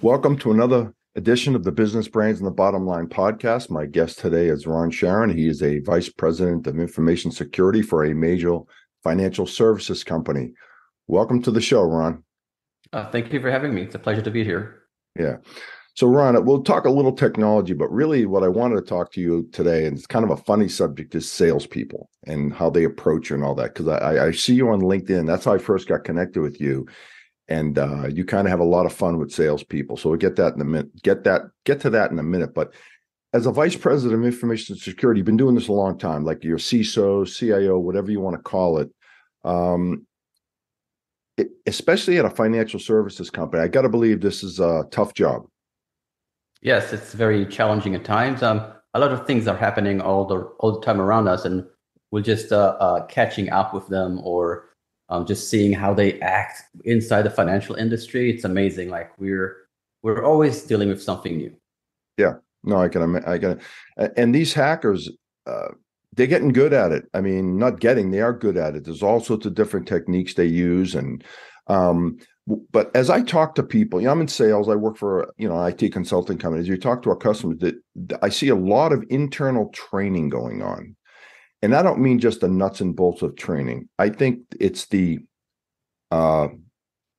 Welcome to another edition of the Business Brains and the Bottom Line podcast. My guest today is Ron Sharon. He is a vice president of information security for a major financial services company. Welcome to the show, Ron. Uh, thank you for having me. It's a pleasure to be here. Yeah. So, Ron, we'll talk a little technology, but really what I wanted to talk to you today, and it's kind of a funny subject, is salespeople and how they approach you and all that. Because I, I see you on LinkedIn. That's how I first got connected with you and uh, you kind of have a lot of fun with salespeople. So we'll get that in a minute. Get that get to that in a minute. But as a vice president of information security, you've been doing this a long time, like your CISO, CIO, whatever you want to call it. Um, it especially at a financial services company, I got to believe this is a tough job. Yes, it's very challenging at times. Um, a lot of things are happening all the all the time around us, and we're just uh, uh, catching up with them or um, just seeing how they act inside the financial industry it's amazing like we're we're always dealing with something new yeah no i can i can and these hackers uh, they're getting good at it i mean not getting they are good at it there's all sorts of different techniques they use and um, but as i talk to people you know i'm in sales i work for you know it consulting companies you talk to our customers that i see a lot of internal training going on and I don't mean just the nuts and bolts of training. I think it's the uh,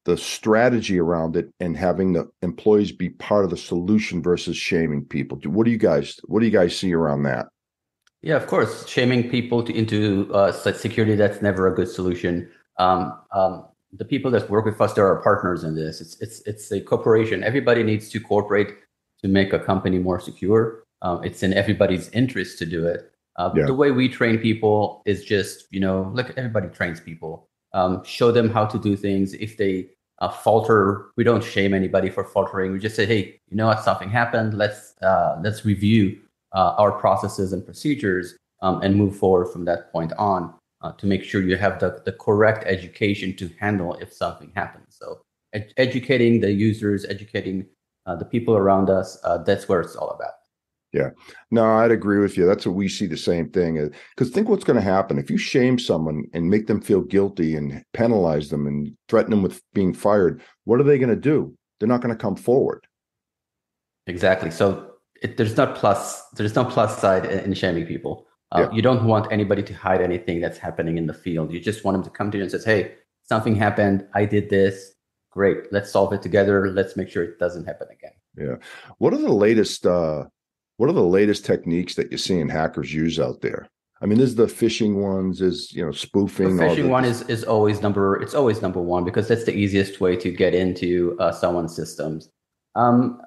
the strategy around it and having the employees be part of the solution versus shaming people. What do you guys What do you guys see around that? Yeah, of course, shaming people to, into uh, security that's never a good solution. Um, um, the people that work with us, they are partners in this. It's it's it's a corporation. Everybody needs to cooperate to make a company more secure. Um, it's in everybody's interest to do it. Uh, yeah. The way we train people is just, you know, like everybody trains people. Um, show them how to do things. If they uh, falter, we don't shame anybody for faltering. We just say, hey, you know what, something happened. Let's uh, let's review uh, our processes and procedures um, and move forward from that point on uh, to make sure you have the, the correct education to handle if something happens. So ed- educating the users, educating uh, the people around us, that's where it's all about. Yeah, no, I'd agree with you. That's what we see the same thing. Because uh, think what's going to happen if you shame someone and make them feel guilty and penalize them and threaten them with being fired. What are they going to do? They're not going to come forward. Exactly. So it, there's not plus. There's no plus side in shaming people. Uh, yeah. You don't want anybody to hide anything that's happening in the field. You just want them to come to you and says, "Hey, something happened. I did this. Great. Let's solve it together. Let's make sure it doesn't happen again." Yeah. What are the latest? Uh what are the latest techniques that you're seeing hackers use out there? I mean, there's the phishing ones, is you know spoofing. The phishing one is is always number. It's always number one because that's the easiest way to get into uh, someone's systems. Um,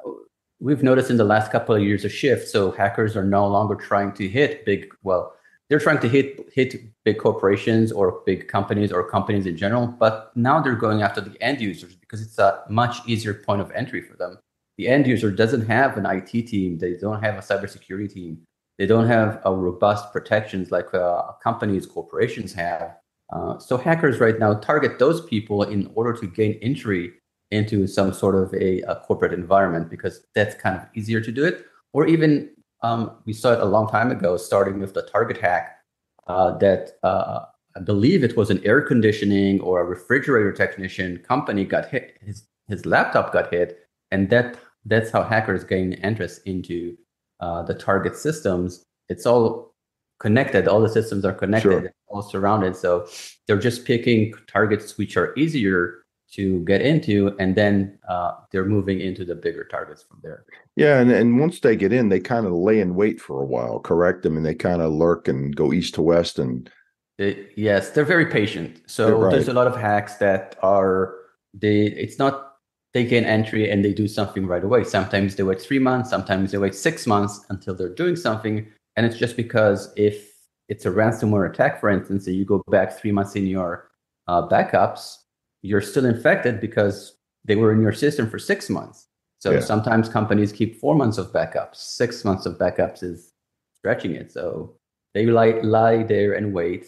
we've noticed in the last couple of years a shift. So hackers are no longer trying to hit big. Well, they're trying to hit hit big corporations or big companies or companies in general. But now they're going after the end users because it's a much easier point of entry for them the end user doesn't have an IT team, they don't have a cybersecurity team, they don't have a robust protections like uh, companies, corporations have. Uh, so hackers right now target those people in order to gain entry into some sort of a, a corporate environment because that's kind of easier to do it. Or even um, we saw it a long time ago, starting with the target hack uh, that uh, I believe it was an air conditioning or a refrigerator technician company got hit. His his laptop got hit, and that that's how hackers gain interest into uh, the target systems. It's all connected. All the systems are connected, sure. all surrounded. So they're just picking targets which are easier to get into, and then uh, they're moving into the bigger targets from there. Yeah, and, and once they get in, they kind of lay in wait for a while, correct? I mean, they kind of lurk and go east to west, and yes, they're very patient. So right. there's a lot of hacks that are they. It's not they gain entry and they do something right away. Sometimes they wait three months, sometimes they wait six months until they're doing something. And it's just because if it's a ransomware attack, for instance, and you go back three months in your uh, backups, you're still infected because they were in your system for six months. So yeah. sometimes companies keep four months of backups. Six months of backups is stretching it. So they lie, lie there and wait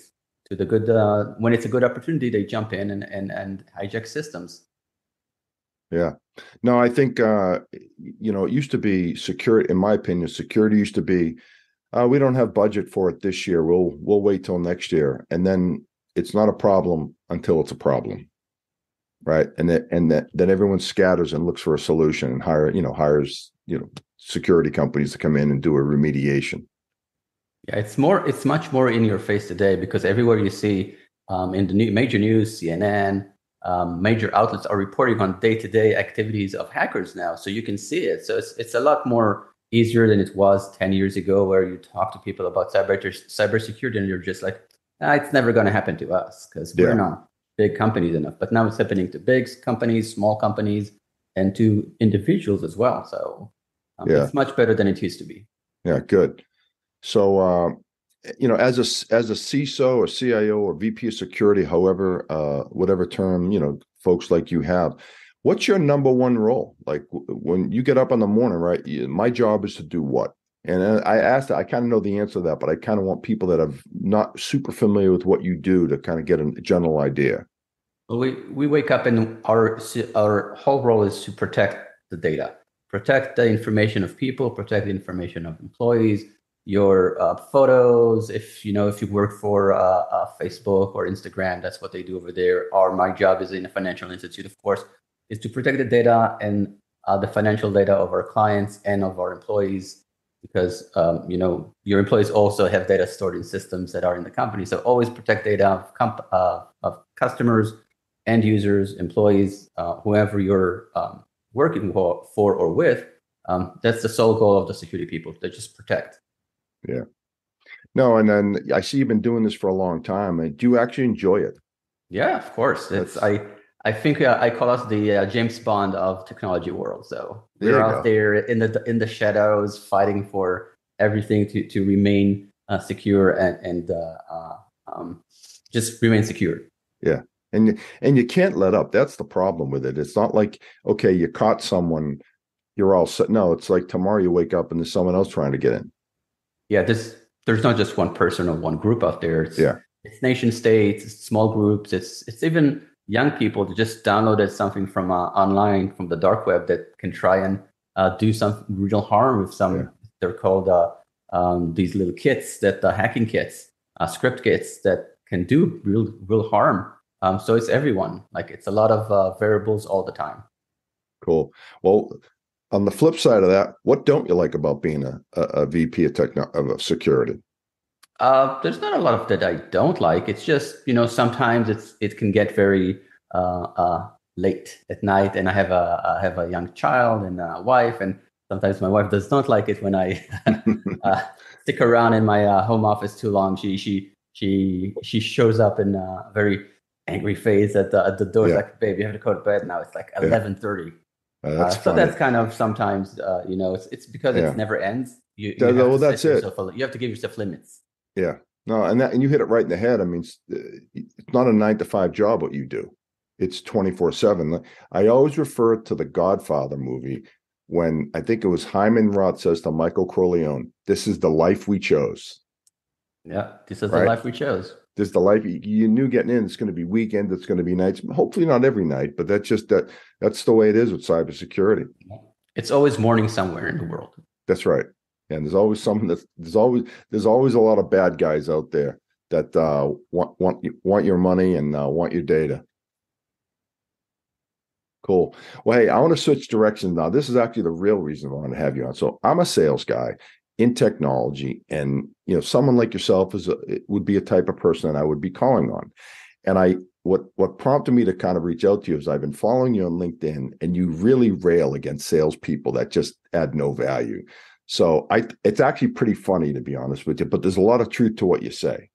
to the good. Uh, when it's a good opportunity, they jump in and, and, and hijack systems. Yeah. No, I think uh, you know it used to be security. In my opinion, security used to be uh, we don't have budget for it this year. We'll we'll wait till next year, and then it's not a problem until it's a problem, right? And that and that then everyone scatters and looks for a solution and hire you know hires you know security companies to come in and do a remediation. Yeah, it's more it's much more in your face today because everywhere you see um, in the new, major news, CNN, um, major outlets are reporting on day-to-day activities of hackers now, so you can see it. So it's it's a lot more easier than it was 10 years ago, where you talk to people about cyber cybersecurity and you're just like, ah, it's never going to happen to us because we're not big companies enough. But now it's happening to big companies, small companies, and to individuals as well. So um, yeah. it's much better than it used to be. Yeah, good. So, uh, you know, as a as a CISO or CIO or VP of security, however, uh, whatever term you know, folks like you have, what's your number one role? Like when you get up in the morning, right? My job is to do what? And I asked, I kind of know the answer to that, but I kind of want people that are not super familiar with what you do to kind of get a general idea. Well, we we wake up and our our whole role is to protect the data, protect the information of people, protect the information of employees, your uh, photos. If you know if you work for uh, uh, Facebook or Instagram, that's what they do over there. Or my job is in a financial institute, of course, is to protect the data and uh, the financial data of our clients and of our employees. Because um, you know your employees also have data stored in systems that are in the company, so always protect data of, comp- uh, of customers, end users, employees, uh, whoever you're um, working for, for or with. Um, that's the sole goal of the security people to just protect. Yeah. No, and then I see you've been doing this for a long time. And do you actually enjoy it? Yeah, of course. It's I I think uh, I call us the uh, James Bond of technology world. So we're out go. there in the in the shadows, fighting for everything to to remain uh, secure and and uh, uh, um, just remain secure. Yeah, and and you can't let up. That's the problem with it. It's not like okay, you caught someone, you're all set. No, it's like tomorrow you wake up and there's someone else trying to get in yeah, this there's not just one person or one group out there. It's, yeah. it's nation states, it's small groups, it's it's even young people that just downloaded something from uh, online from the dark web that can try and uh, do some real harm with some. Yeah. They're called uh, um, these little kits that the hacking kits, uh, script kits that can do real real harm. Um, so it's everyone. Like it's a lot of uh, variables all the time. Cool. Well, on the flip side of that, what don't you like about being a, a, a VP of techno of security? Uh, there's not a lot of that I don't like. It's just you know sometimes it's it can get very uh, uh, late at night, and I have a I have a young child and a wife, and sometimes my wife does not like it when I uh, stick around in my uh, home office too long. She she she she shows up in a very angry face at the at the door, yeah. like, "Babe, you have to go to bed now." It's like eleven thirty. Uh, uh, so that's kind of sometimes, uh, you know, it's it's because yeah. it never ends. You, you that, well, that's it. A, you have to give yourself limits. Yeah. No, and that and you hit it right in the head. I mean, uh, it's not a nine to five job what you do. It's twenty four seven. I always refer to the Godfather movie when I think it was Hyman Roth says to Michael Corleone, "This is the life we chose." Yeah, this is right? the life we chose there's the life you knew getting in. It's going to be weekend. It's going to be nights. Hopefully not every night, but that's just that. That's the way it is with cybersecurity. It's always morning somewhere in the world. That's right. And there's always someone that there's always there's always a lot of bad guys out there that uh, want want want your money and uh, want your data. Cool. Well, hey, I want to switch directions now. This is actually the real reason I want to have you on. So I'm a sales guy, in technology and you know someone like yourself is a, would be a type of person that I would be calling on and I what what prompted me to kind of reach out to you is I've been following you on LinkedIn and you really rail against salespeople that just add no value so I it's actually pretty funny to be honest with you but there's a lot of truth to what you say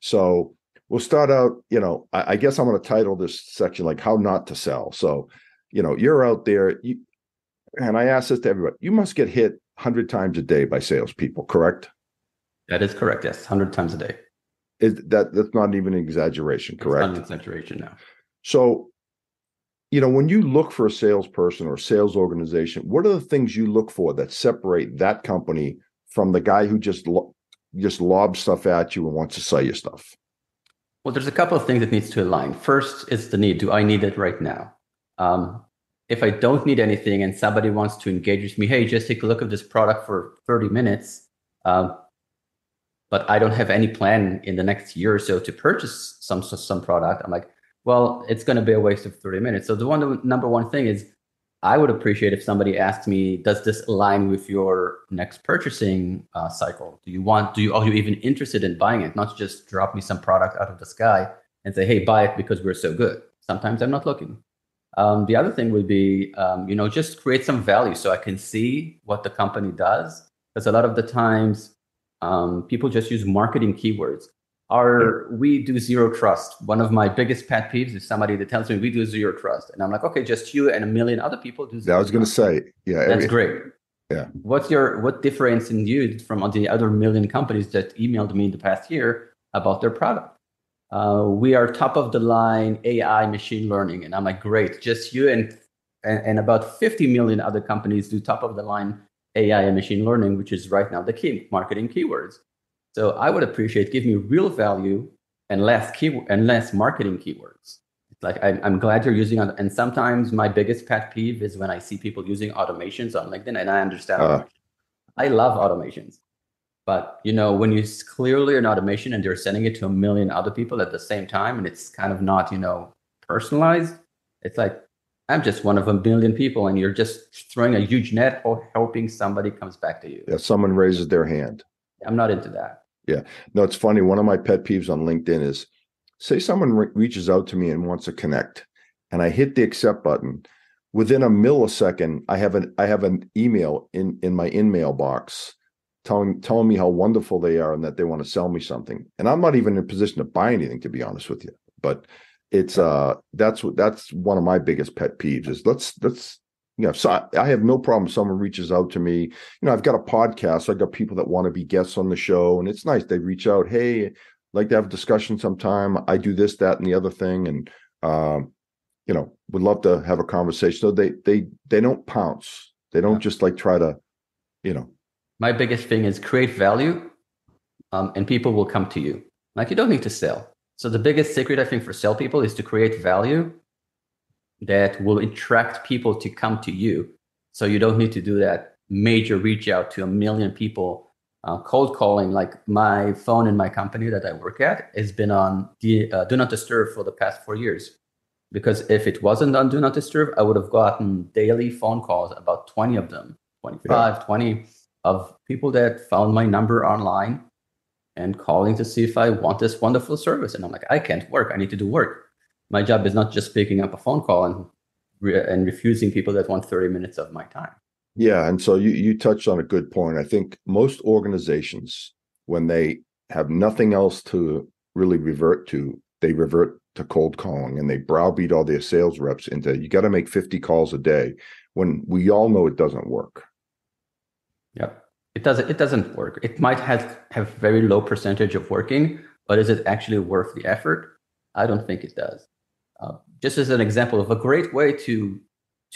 so we'll start out you know I, I guess I'm going to title this section like how not to sell so you know you're out there you, and I ask this to everybody you must get hit 100 times a day by salespeople, correct? That is correct. Yes, 100 times a day. Is that that's not even an exaggeration, correct? It's not an exaggeration, no. So, you know, when you look for a salesperson or sales organization, what are the things you look for that separate that company from the guy who just lo- just lobs stuff at you and wants to sell you stuff? Well, there's a couple of things that needs to align. First is the need. Do I need it right now? Um, if I don't need anything and somebody wants to engage with me, hey, just take a look at this product for 30 minutes. Um, but I don't have any plan in the next year or so to purchase some some product. I'm like, well, it's going to be a waste of 30 minutes. So the one number one thing is I would appreciate if somebody asked me, does this align with your next purchasing uh, cycle? Do you want, do you, are you even interested in buying it? Not just drop me some product out of the sky and say, hey, buy it because we're so good. Sometimes I'm not looking. Um, the other thing would be, um, you know, just create some value so I can see what the company does. Because a lot of the times um, people just use marketing keywords. Our we do zero trust. One of my biggest pet peeves is somebody that tells me we do zero trust, and I'm like, okay, just you and a million other people do. yeah, I was going to say, yeah, that's every, great. Yeah. What's your what difference in you from the other million companies that emailed me in the past year about their product? Uh, we are top of the line AI machine learning, and I'm like, great, just you and, and and about 50 million other companies do top of the line AI and machine learning, which is right now the key marketing keywords. So I would appreciate give me real value and less key and less marketing keywords. It's like I'm, I'm glad you're using and sometimes my biggest pet peeve is when I see people using automations on LinkedIn, and I understand. Uh, I love automations, but you know when you clearly an automation and they're sending it to a million other people at the same time, and it's kind of not you know personalized. It's like I'm just one of a million people, and you're just throwing a huge net or hoping somebody comes back to you. Yeah, someone raises their hand. I'm not into that. Yeah. No, it's funny. One of my pet peeves on LinkedIn is say someone re- reaches out to me and wants to connect, and I hit the accept button. Within a millisecond, I have an I have an email in in my in mail box telling telling me how wonderful they are and that they want to sell me something. And I'm not even in a position to buy anything, to be honest with you. But it's uh that's what that's one of my biggest pet peeves is let's let's you know, so I, I, have no problem. Someone reaches out to me. You know, I've got a podcast. So I've got people that want to be guests on the show, and it's nice. They reach out. Hey, like to have a discussion sometime. I do this, that, and the other thing, and um, you know, would love to have a conversation. So they they they don't pounce. They don't yeah. just like try to, you know. My biggest thing is create value, um, and people will come to you. Like you don't need to sell. So the biggest secret I think for sell people is to create value that will attract people to come to you. So you don't need to do that major reach out to a million people. Uh, cold calling, like my phone in my company that I work at, has been on the, uh, Do Not Disturb for the past four years. Because if it wasn't on Do Not Disturb, I would have gotten daily phone calls, about 20 of them, 25, yeah. 20 of people that found my number online and calling to see if I want this wonderful service. And I'm like, I can't work. I need to do work my job is not just picking up a phone call and re- and refusing people that want 30 minutes of my time. Yeah, and so you you touched on a good point. I think most organizations when they have nothing else to really revert to, they revert to cold calling and they browbeat all their sales reps into you got to make 50 calls a day when we all know it doesn't work. Yep. It doesn't it doesn't work. It might have have very low percentage of working, but is it actually worth the effort? I don't think it does. Just as an example of a great way to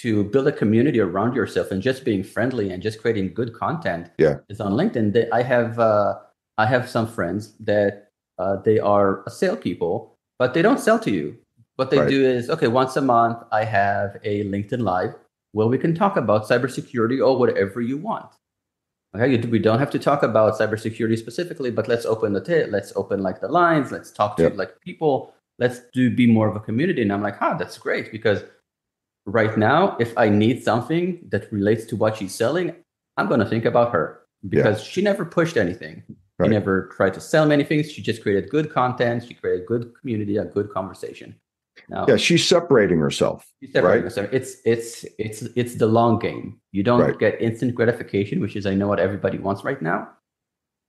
to build a community around yourself and just being friendly and just creating good content yeah. is on LinkedIn. I have uh, I have some friends that uh, they are a sale people, but they don't sell to you. What they right. do is okay. Once a month, I have a LinkedIn Live where we can talk about cybersecurity or whatever you want. Okay, we don't have to talk about cybersecurity specifically, but let's open the t- let's open like the lines. Let's talk to like people let's do be more of a community and i'm like ah that's great because right now if i need something that relates to what she's selling i'm going to think about her because yeah. she never pushed anything right. she never tried to sell many things she just created good content she created good community a good conversation now, yeah she's separating herself she's separating right? herself. it's it's it's it's the long game you don't right. get instant gratification which is i know what everybody wants right now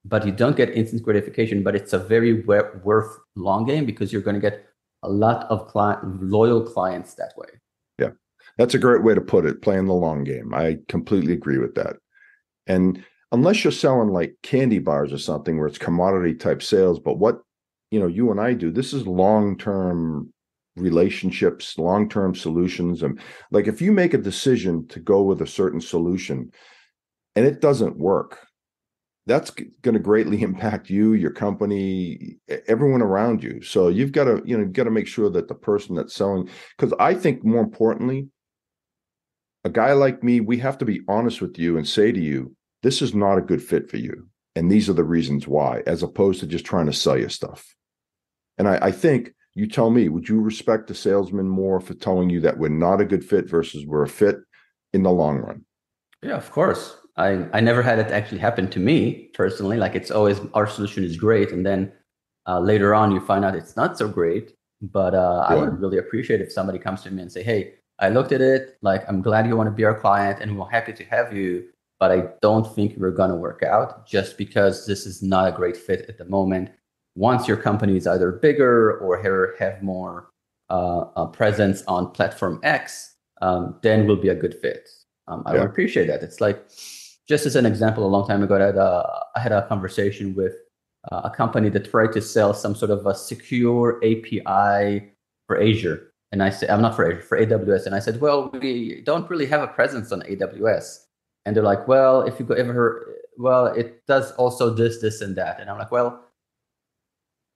but you don't get instant gratification. But it's a very worth long game because you're going to get a lot of client, loyal clients that way. Yeah, that's a great way to put it. Playing the long game. I completely agree with that. And unless you're selling like candy bars or something where it's commodity type sales, but what you know, you and I do, this is long term relationships, long term solutions. And like if you make a decision to go with a certain solution and it doesn't work, that's going to greatly impact you your company everyone around you so you've got to you know got to make sure that the person that's selling because i think more importantly a guy like me, we have to be honest with you and say to you, this is not a good fit for you. And these are the reasons why, as opposed to just trying to sell you stuff. And I, I think you tell me, would you respect the salesman more for telling you that we're not a good fit versus we're a fit in the long run? Yeah, of course. I, I never had it actually happen to me personally. Like it's always our solution is great. And then uh, later on you find out it's not so great. But uh, yeah. I would really appreciate if somebody comes to me and say, hey, I looked at it. Like, I'm glad you want to be our client and we're happy to have you. But I don't think we're going to work out just because this is not a great fit at the moment. Once your company is either bigger or have more uh, uh, presence on platform X, um, then will be a good fit. Um, I yeah. would appreciate that. It's like, just as an example, a long time ago, I had a, I had a conversation with uh, a company that tried to sell some sort of a secure API for Azure. And I said, I'm not for Azure, for AWS. And I said, well, we don't really have a presence on AWS. And they're like, well, if you go ever, well, it does also this, this, and that. And I'm like, well,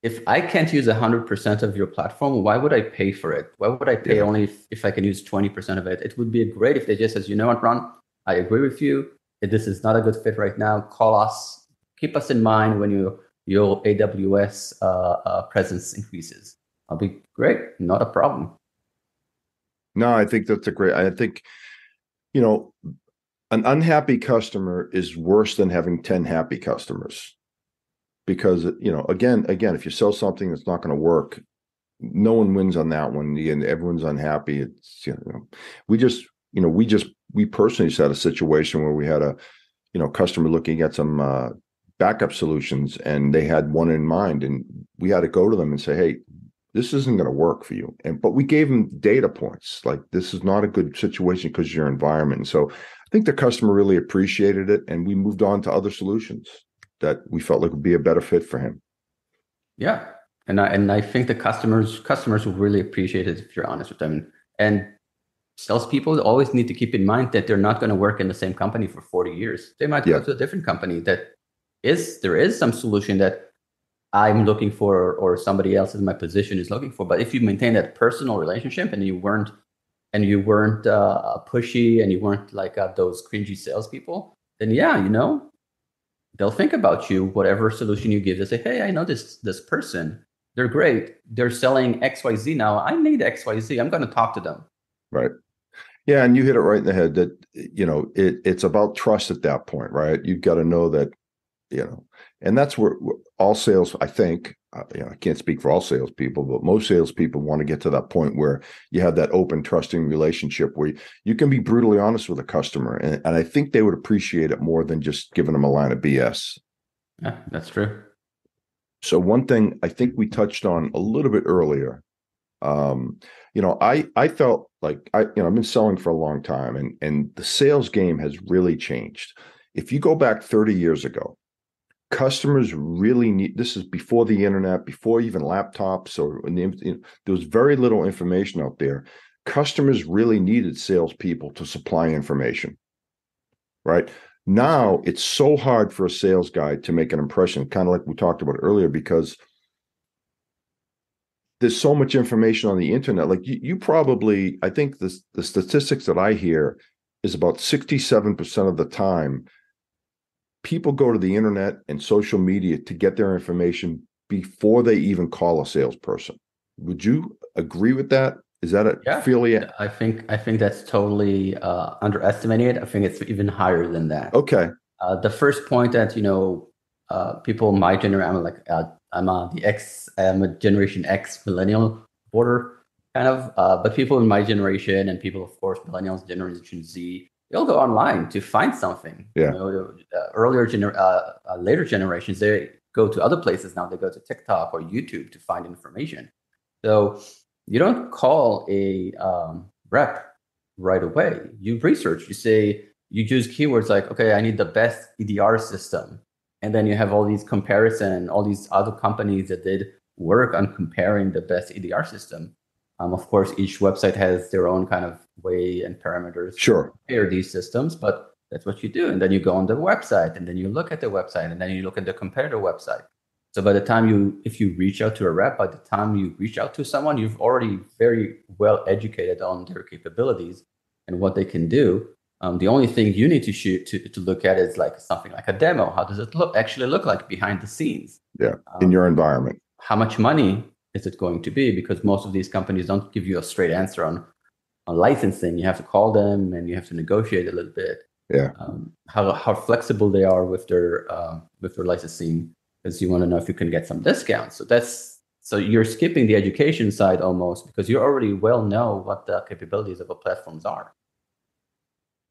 if I can't use 100% of your platform, why would I pay for it? Why would I pay yeah. only if, if I can use 20% of it? It would be great if they just says, you know what, Ron, I agree with you. This is not a good fit right now. Call us. Keep us in mind when you your AWS uh, uh, presence increases. I'll be great, not a problem. No, I think that's a great. I think, you know, an unhappy customer is worse than having 10 happy customers because you know again again if you sell something that's not going to work no one wins on that one and everyone's unhappy it's you know we just you know we just we personally just had a situation where we had a you know customer looking at some uh, backup solutions and they had one in mind and we had to go to them and say hey this isn't going to work for you. And but we gave them data points like this is not a good situation because your environment. And so i think the customer really appreciated it and we moved on to other solutions that we felt like would be a better fit for him. Yeah. And i and i think the customers customers will really appreciate it if you're honest with them. And salespeople always need to keep in mind that they're not going to work in the same company for 40 years they might yeah. go to a different company that is there is some solution that I'm looking for or somebody else in my position is looking for. But if you maintain that personal relationship and you weren't and you weren't uh, pushy and you weren't like uh, those cringy salespeople, then yeah, you know, they'll think about you. Whatever solution you give, they say, "Hey, I know this this person. They're great. They're selling X Y Z now. I need X Y Z. I'm going to talk to them." Right. Yeah, and you hit it right in the head. That you know, it, it's about trust at that point, right? You've got to know that you know, and that's where all sales, I think, uh, you know, I can't speak for all salespeople, but most salespeople want to get to that point where you have that open, trusting relationship where you, you can be brutally honest with a customer, and, and I think they would appreciate it more than just giving them a line of BS. Yeah, that's true. So one thing I think we touched on a little bit earlier, um, you know, I I felt like I you know I've been selling for a long time, and and the sales game has really changed. If you go back 30 years ago, customers really need this is before the internet before even laptops or the, there was very little information out there customers really needed salespeople to supply information right now it's so hard for a sales guy to make an impression kind of like we talked about earlier because there's so much information on the internet like you, you probably i think the, the statistics that i hear is about 67% of the time people go to the internet and social media to get their information before they even call a salesperson. Would you agree with that? Is that a yeah, fairly? I think I think that's totally uh, underestimated. I think it's even higher than that. Okay. Uh, the first point that you know, uh, people my generation, I'm like uh, I'm a the X, I'm a Generation X millennial border kind of, uh, but people in my generation and people, of course, millennials, Generation Z, they'll go online to find something. Yeah. You know, uh, earlier, gener- uh, uh, later generations, they go to other places now. They go to TikTok or YouTube to find information. So you don't call a um, rep right away. You research. You say you use keywords like, okay, I need the best EDR system, and then you have all these comparison, all these other companies that did work on comparing the best EDR system. Um, of course, each website has their own kind of way and parameters sure. to compare these systems, but that's what you do. And then you go on the website and then you look at the website and then you look at the competitor website. So by the time you, if you reach out to a rep, by the time you reach out to someone, you've already very well educated on their capabilities. and what they can do. Um, the only thing you need to shoot to, to look at is like something like a demo. How does it look actually look like behind the scenes? Yeah, in your environment. How much money is it going to be? Because most of these companies don't give you a straight answer on on licensing. You have to call them and you have to negotiate a little bit. Yeah. Um, how how flexible they are with their uh, with their licensing, because you want to know if you can get some discounts. So that's so you're skipping the education side almost because you already well know what the capabilities of a platforms are.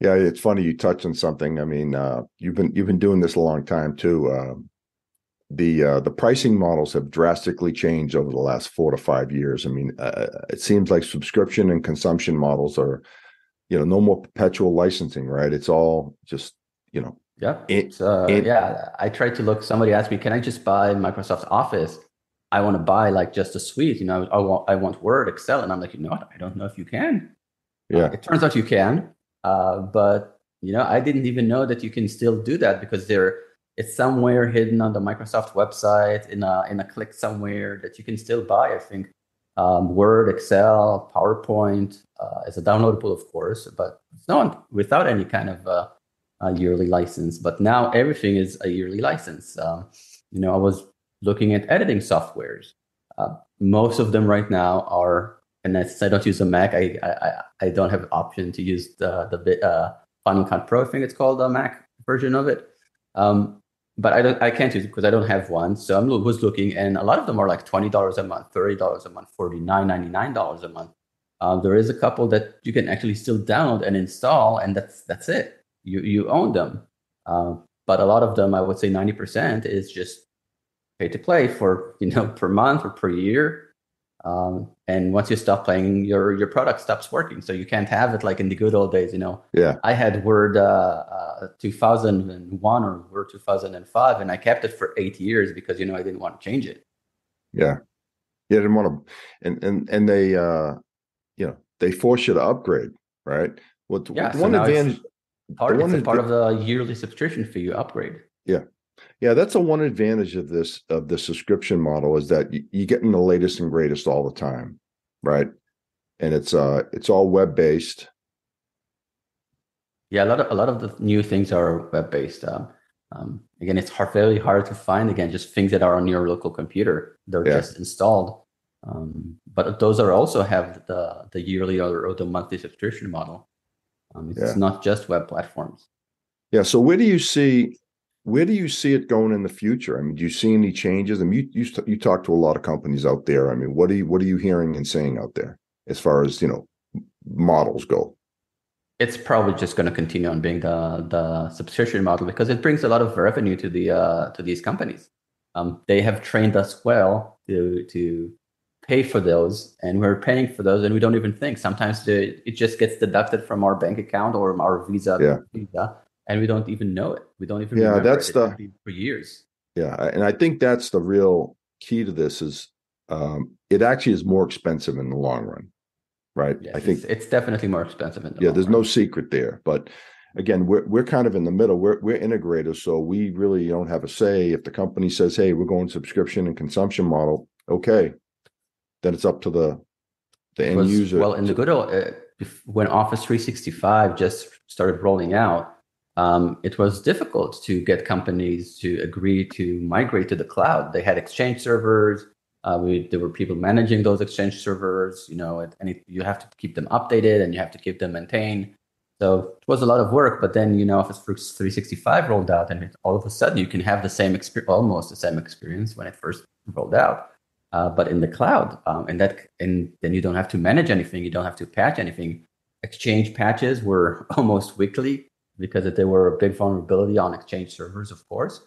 Yeah, it's funny you touched on something. I mean, uh, you've been you've been doing this a long time too. Uh, the uh, the pricing models have drastically changed over the last four to five years. I mean, uh, it seems like subscription and consumption models are, you know, no more perpetual licensing, right? It's all just, you know. Yeah. It, uh, it, yeah. I tried to look. Somebody asked me, "Can I just buy Microsoft Office?" I want to buy like just a suite. You know, I want I want Word, Excel, and I'm like, you know what? I don't know if you can. Yeah. it turns out you can. Uh, but you know, I didn't even know that you can still do that because there it's somewhere hidden on the Microsoft website in a in a click somewhere that you can still buy. I think um, Word, Excel, PowerPoint uh, is a downloadable, of course, but it's not without any kind of uh, a yearly license. But now everything is a yearly license. Um, you know, I was looking at editing softwares. Uh, most of them right now are and since I don't use a Mac, I I, I don't have an option to use the the uh, Final Cut Pro. I think it's called the Mac version of it. Um, but I don't I can't use it because I don't have one. So I'm was looking, and a lot of them are like twenty dollars a month, thirty dollars a month, forty nine ninety nine dollars a month. Um, there is a couple that you can actually still download and install, and that's that's it. You you own them. Uh, but a lot of them, I would say ninety percent is just pay to play for you know per month or per year um, and once you stop playing, your your product stops working. So you can't have it like in the good old days. You know, yeah. I had Word uh, uh, 2001 or Word 2005, and I kept it for eight years because you know I didn't want to change it. Yeah, yeah, I didn't want to, and and and they, uh, you know, they force you to upgrade, right? What yeah, so one advantage? Part, it's part of the yearly subscription fee. You upgrade. Yeah, yeah, that's a one advantage of this of the subscription model is that you, you getting the latest and greatest all the time, right? And it's uh it's all web based. Yeah, a lot of a lot of the new things are web based. Um, um, again, it's hard, very hard to find. Again, just things that are on your local computer. They're yeah. just installed. Um, but those are also have the the yearly or, or the monthly subscription model. Um, it's yeah. not just web platforms. Yeah. So where do you see where do you see it going in the future? I mean, do you see any changes? I mean, you you, you talk to a lot of companies out there. I mean, what are you what are you hearing and saying out there as far as you know models go? It's probably just going to continue on being the the subscription model because it brings a lot of revenue to the uh, to these companies. Um, they have trained us well to to pay for those, and we're paying for those, and we don't even think. Sometimes the, it just gets deducted from our bank account or our Visa. Yeah. Visa and we don't even know it. We don't even yeah. That's it. the for years. Yeah, and I think that's the real key to this is um, it actually is more expensive in the long run, right? I think it's, it's, definitely more expensive. In the yeah, there's run. no secret there, but again, we're we're kind of in the middle. We're we're integrators, so we really don't have a say. If the company says, "Hey, we're going subscription and consumption model," okay, then it's up to the the end was, user. Well, in the good old uh, when Office 365 just started rolling out, um, it was difficult to get companies to agree to migrate to the cloud. They had Exchange servers. Uh, we, there were people managing those Exchange servers. You know, and it, you have to keep them updated and you have to keep them maintained. So it was a lot of work. But then, you know, Office 365 rolled out, and it, all of a sudden you can have the same experience, almost the same experience when it first rolled out. Uh, but in the cloud, um, and that, and then you don't have to manage anything. You don't have to patch anything. Exchange patches were almost weekly because there were a big vulnerability on Exchange servers, of course.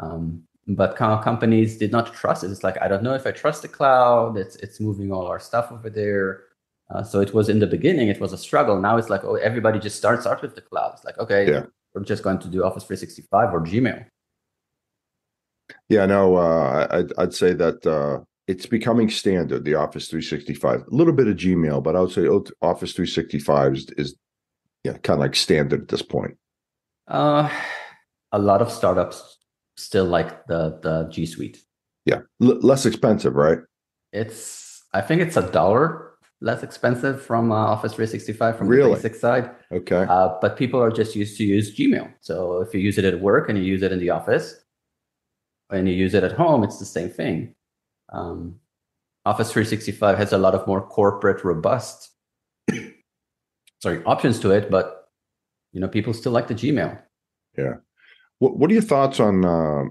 Um, but companies did not trust it. It's like I don't know if I trust the cloud. It's it's moving all our stuff over there. Uh, so it was in the beginning, it was a struggle. Now it's like oh, everybody just starts out with the cloud. It's like okay, yeah. we're just going to do Office 365 or Gmail. Yeah, no, uh, I'd, I'd say that uh, it's becoming standard. The Office 365, a little bit of Gmail, but I would say Office 365 is, is yeah, kind of like standard at this point? Uh, a lot of startups still like the the G Suite. Yeah, L- less expensive, right? It's I think it's a dollar less expensive from uh, Office 365 from Really? the basic side. Okay. Uh, but people are just used to use Gmail. So if you use it at work and you use it in the office, and you use it at home, it's the same thing. Um, Office 365 has a lot of more corporate, robust, sorry, options to it, but you know, people still like the Gmail. Yeah. What What are your thoughts on uh,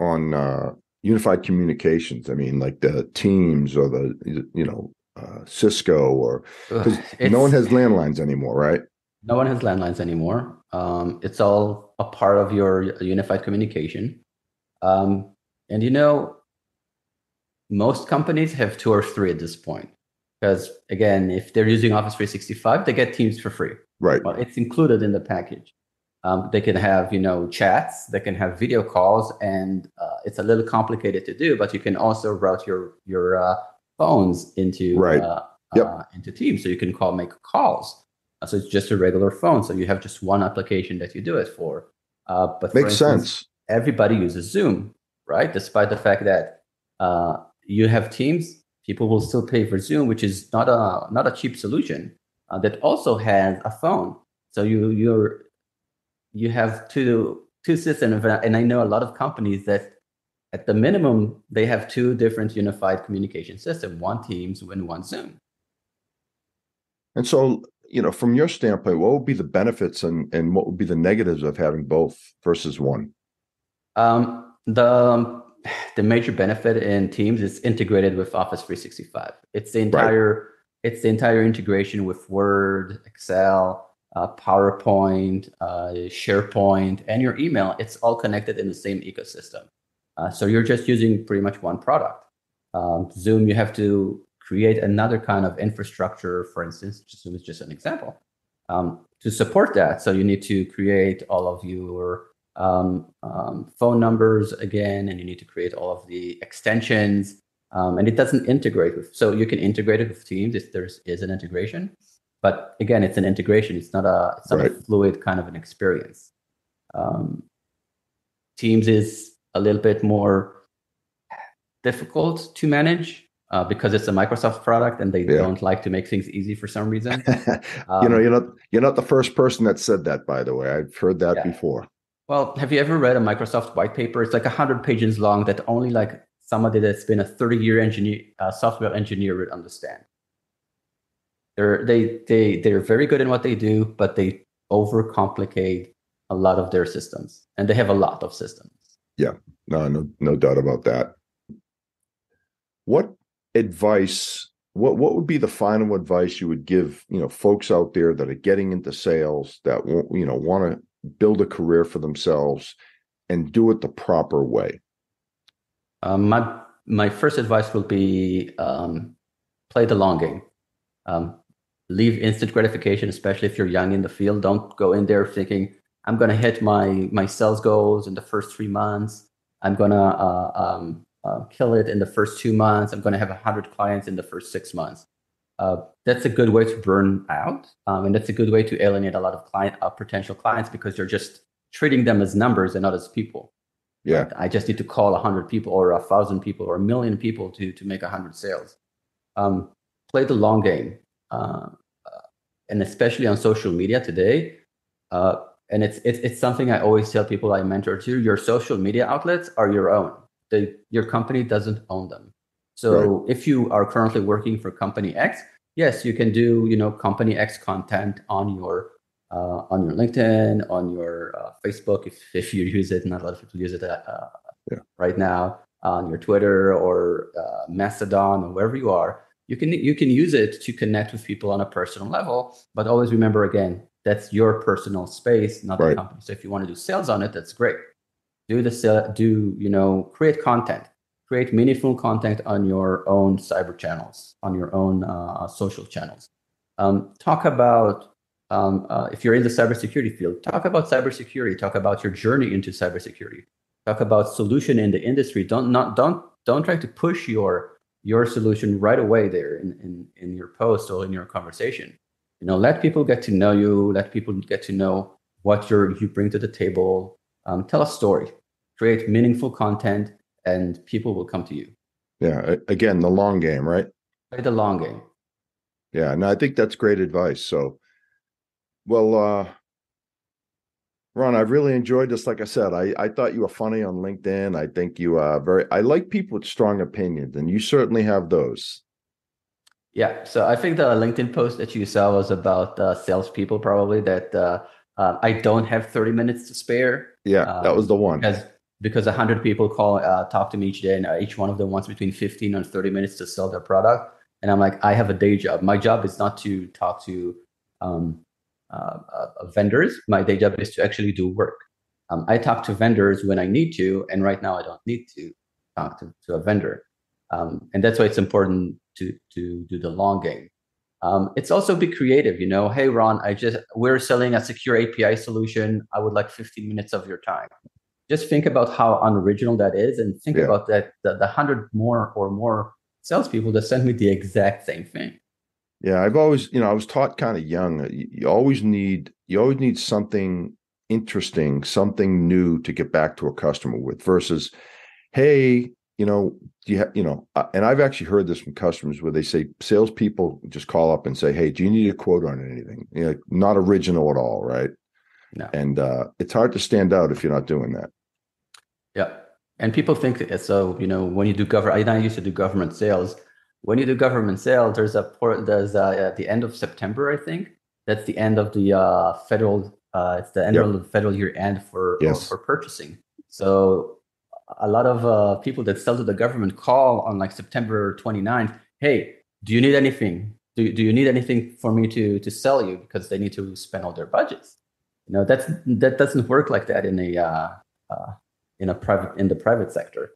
on uh, unified communications? I mean, like the Teams or the you know uh, Cisco or no one has landlines anymore, right? No one has landlines anymore. Um, it's all a part of your unified communication. Um, and you know, most companies have two or three at this point. Because again, if they're using Office 365, they get Teams for free. Right. Well, it's included in the package. Um, they can have, you know, chats. They can have video calls, and uh, it's a little complicated to do. But you can also route your your uh, phones into Right. uh, Yep. uh, into Teams, so you can call, make calls. Uh, So it's just a regular phone. So you have just one application that you do it for. Uh, but for Makes instance, sense. everybody uses Zoom, right? Despite the fact that uh, you have Teams, people will still pay for Zoom, which is not a not a cheap solution. Uh, that also has a phone, so you you're you have two two systems, and I know a lot of companies that at the minimum they have two different unified communication systems: one Teams and one Zoom. And so, you know, from your standpoint, what would be the benefits and and what would be the negatives of having both versus one? Um, the the major benefit in Teams is integrated with Office 365. It's the entire it's the entire integration with Word, Excel, uh, PowerPoint, uh, SharePoint, and your email. It's all connected in the same ecosystem. Uh, so you're just using pretty much one product. Um, Zoom, you have to create another kind of infrastructure. For instance, Zoom is just an example. Um, to support that, so you need to create all of your um, um, phone numbers again, and you need to create all of the extensions. Um, and it doesn't integrate with, so you can integrate it with Teams if there is an integration. But again, it's an integration. It's not a, it's not Right. a fluid kind of an experience. Um, Teams is a little bit more difficult to manage uh, because it's a Microsoft product and they Yeah. don't like to make things easy for some reason. you know, Um, you're not you're not the first person that said that, by the way. I've heard that Yeah. before. Well, have you ever read a Microsoft white paper? It's like 100 pages long that only like somebody that's been a 30 year engineer, uh, software engineer would understand. They're, they, they, they're very good in what they do, but they overcomplicate a lot of their systems. And they have a lot of systems. Yeah, no, no, no doubt about that. What advice? What what would be the final advice you would give? You know, folks out there that are getting into sales that you know want to build a career for themselves and do it the proper way. Um, my, my first advice will be um, play the long game. Um, leave instant gratification, especially if you're young in the field. Don't go in there thinking, I'm going to hit my, my sales goals in the first three months. I'm going to uh, um, uh, kill it in the first two months. I'm going to have 100 clients in the first six months. Uh, that's a good way to burn out. Um, and that's a good way to alienate a lot of client, uh, potential clients because you're just treating them as numbers and not as people. Yeah, Like, I just need to call 100 people or 1,000 people or a million people to, to make 100 sales. Um, play the long game. Uh, uh, and especially on social media today. Uh, and it's, it's, it's something I always tell people I mentor to your social media outlets are your own. They, your company doesn't own them. So if you are currently working for company X, yes, you can do you know company X content on your uh, on your LinkedIn, on your uh, Facebook, if, if you use it. Not a lot of people use it uh, Yeah. right now. On your Twitter or uh, Mastodon or wherever you are, you can you can use it to connect with people on a personal level. But always remember, again, that's your personal space, not Right. the company. So if you want to do sales on it, that's great. Do the sale, do you know create content, create meaningful content on your own cyber channels, on your own uh, social channels. Um, talk about um, uh, if you're in the cybersecurity field, talk about cybersecurity. Talk about your journey into cybersecurity. Talk about solution in the industry. Don't not don't don't try to push your your solution right away there in, in, in your post or in your conversation. You know, let people get to know you. Let people get to know what you're, you bring to the table. Um, tell a story. Create meaningful content, and people will come to you. yeah. Again, the long game, right? Play the long game. Yeah, and I think that's great advice. So, well, uh, Ron, I've really enjoyed this. Like I said, I, I thought you were funny on LinkedIn. I think you are very, I like people with strong opinions, and you certainly have those. Yeah. So I think the LinkedIn post that you saw was about uh, salespeople, probably that uh, uh, I don't have 30 minutes to spare. Yeah, um, that was the one. Because because 100 people call, uh, talk to me each day, and uh, each one of them wants between 15 and 30 minutes to sell their product. And I'm like, I have a day job. My job is not to talk to um, uh, uh, vendors. My day job is to actually do work. Um, I talk to vendors when I need to, and right now I don't need to talk to, to a vendor. Um, and that's why it's important to to do the long game. Um, it's also be creative. You know, hey Ron, I just we're selling a secure API solution. I would like 15 minutes of your time. Just think about how unoriginal that is, and think yeah. about that the, the hundred more or more salespeople that send me the exact same thing. Yeah, I've always, you know, I was taught kind of young. You, you always need, you always need something interesting, something new to get back to a customer with. Versus, hey, you know, do you have, you know, and I've actually heard this from customers where they say salespeople just call up and say, "Hey, do you need a quote on anything?" You know, not original at all, right? No. And uh, it's hard to stand out if you're not doing that. Yeah, and people think so. You know, when you do government, I used to do government sales when you do government sales, there's a port. There's a, at the end of September, I think. That's the end of the uh, federal. Uh, it's the end yep. of the federal year end for yes. for purchasing. So a lot of uh, people that sell to the government call on like September 29th. Hey, do you need anything? Do, do you need anything for me to to sell you because they need to spend all their budgets? You know that's that doesn't work like that in a uh, uh, in a private in the private sector.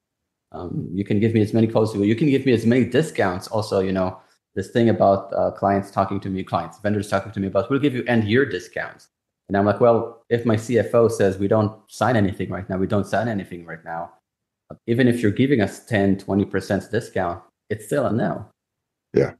Um, you can give me as many calls you can give me as many discounts. Also, you know, this thing about uh, clients talking to me, clients, vendors talking to me about, we'll give you end year discounts. And I'm like, well, if my CFO says we don't sign anything right now, we don't sign anything right now, even if you're giving us 10, 20% discount, it's still a no. Yeah.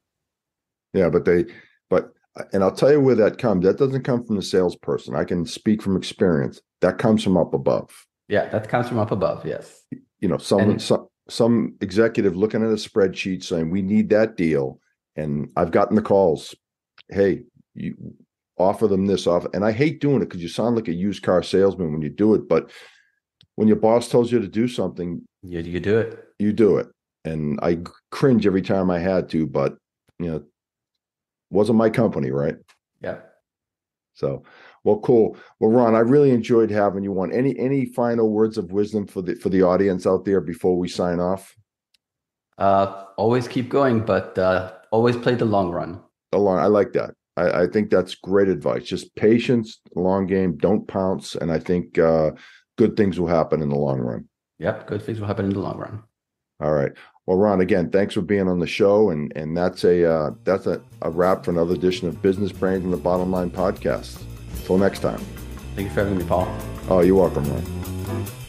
Yeah. But they, but, and I'll tell you where that comes. That doesn't come from the salesperson. I can speak from experience. That comes from up above. Yeah. That comes from up above. Yes you know, some and, some some executive looking at a spreadsheet saying we need that deal, and I've gotten the calls. Hey, you offer them this offer, and I hate doing it because you sound like a used car salesman when you do it. But when your boss tells you to do something, you you do it. You do it, and I cringe every time I had to, but you know, wasn't my company, right? Yeah. So well, cool. Well, Ron, I really enjoyed having you on. Any any final words of wisdom for the for the audience out there before we sign off? Uh, always keep going, but uh, always play the long run. The long, I like that. I, I think that's great advice. Just patience, long game. Don't pounce, and I think uh, good things will happen in the long run. Yep, good things will happen in the long run. All right. Well, Ron, again, thanks for being on the show, and and that's a uh, that's a, a wrap for another edition of Business Brains and the Bottom Line podcast. Until next time. Thank you for having me, Paul. Oh, you're welcome, man.